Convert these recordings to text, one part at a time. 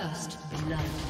First blood.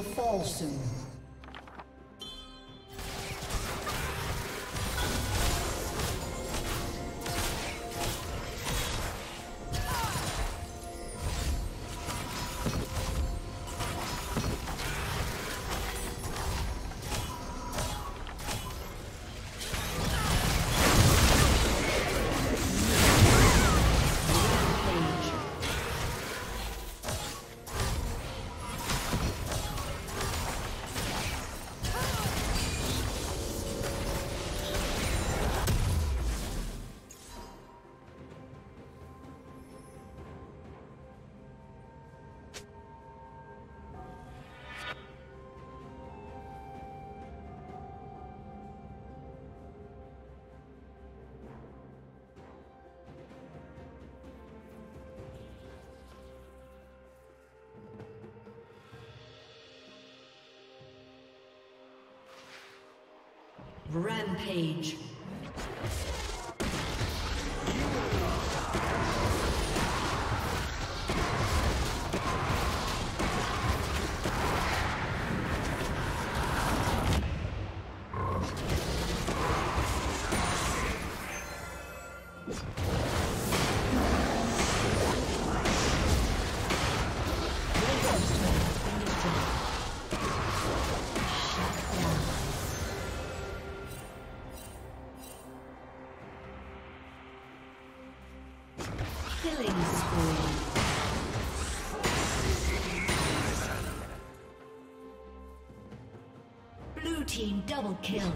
Will fall soon. Rampage. Double kill.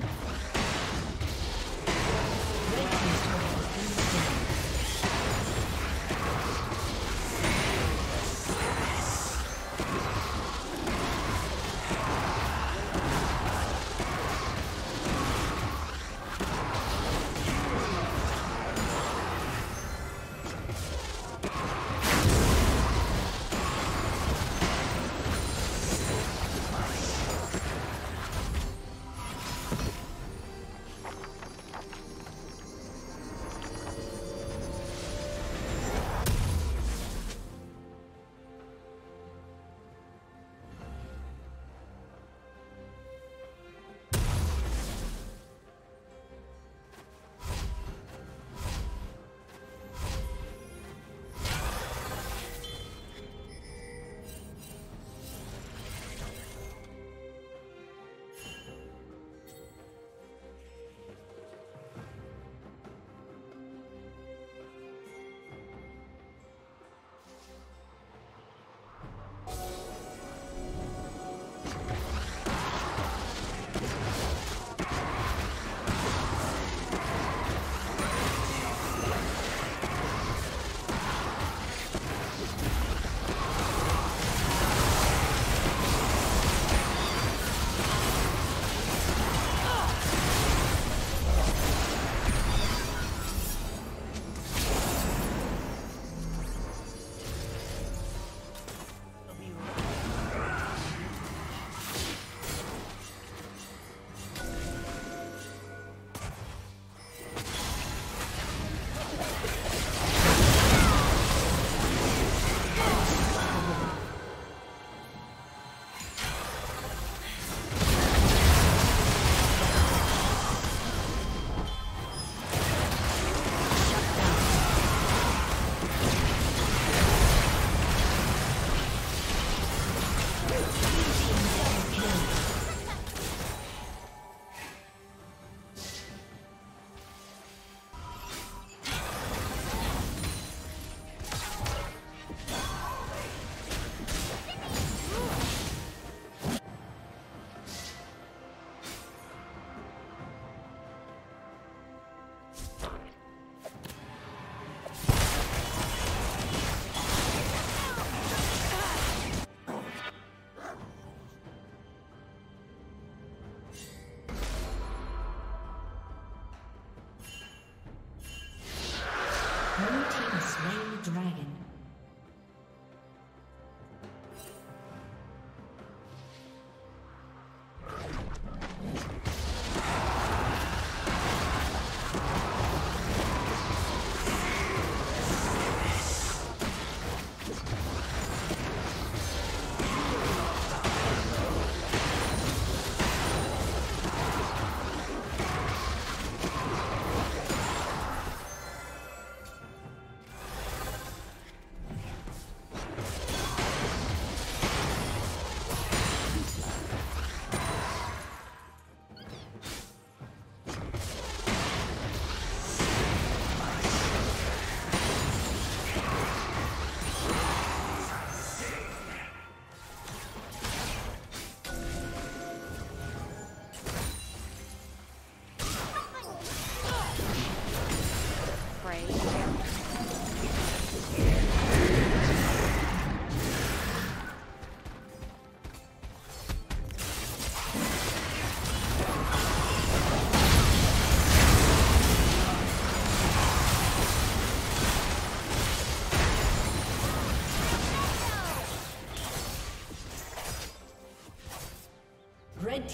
dragon.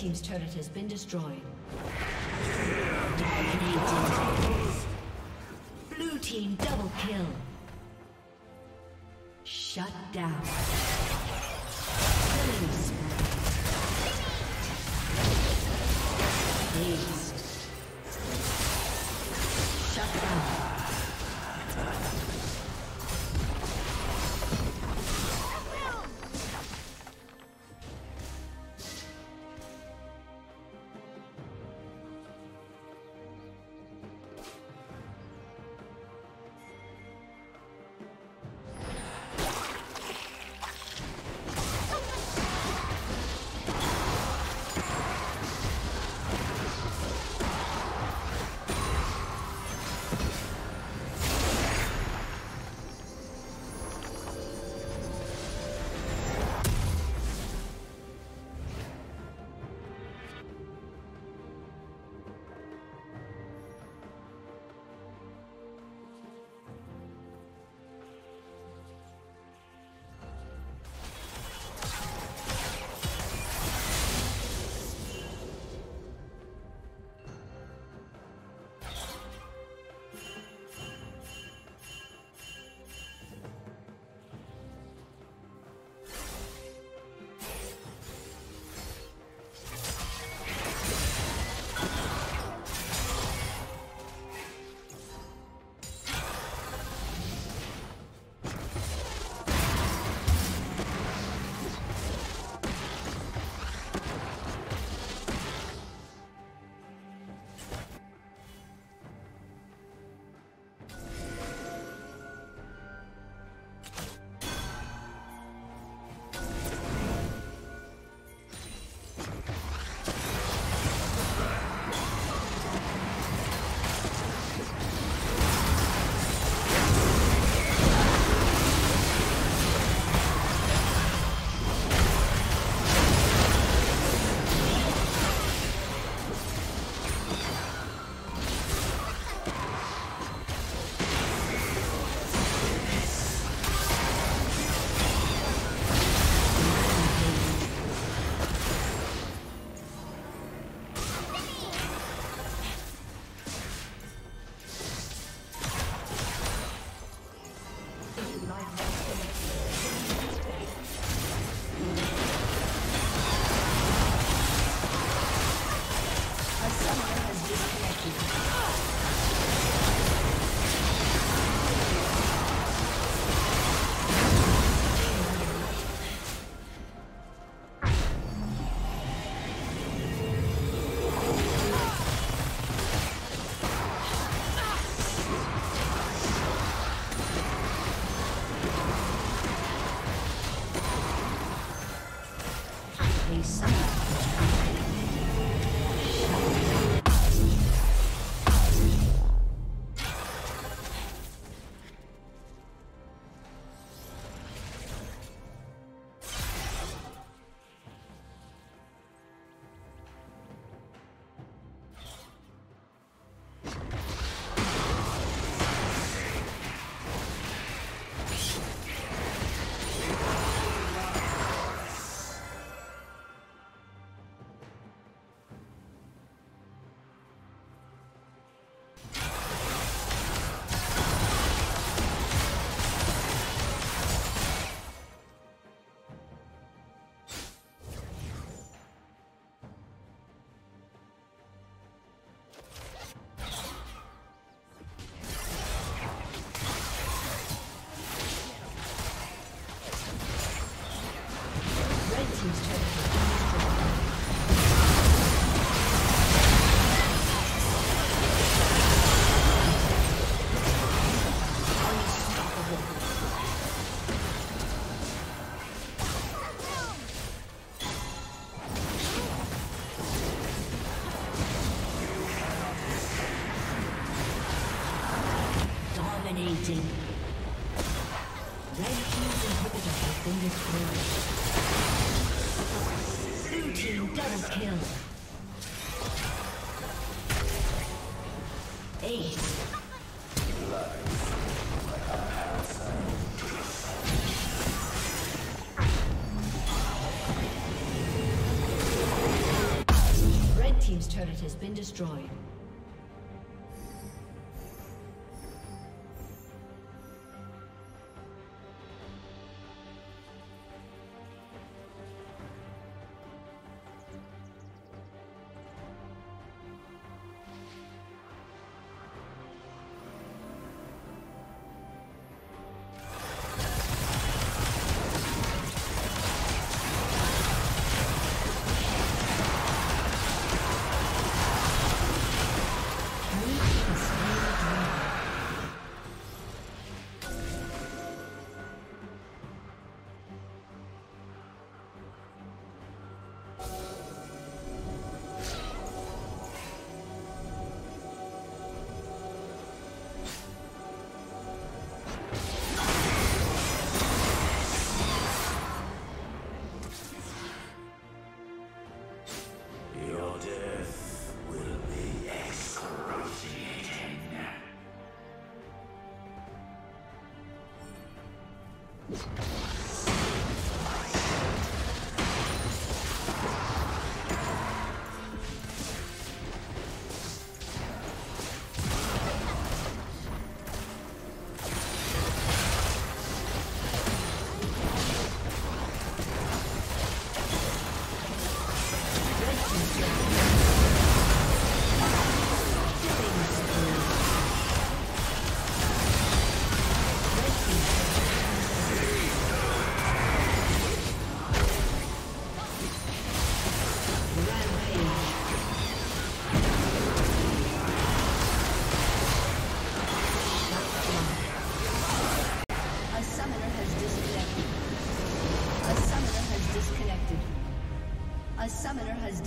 Team's turret has been destroyed. Blue Team double kill. Shut down. Killing spree. Please.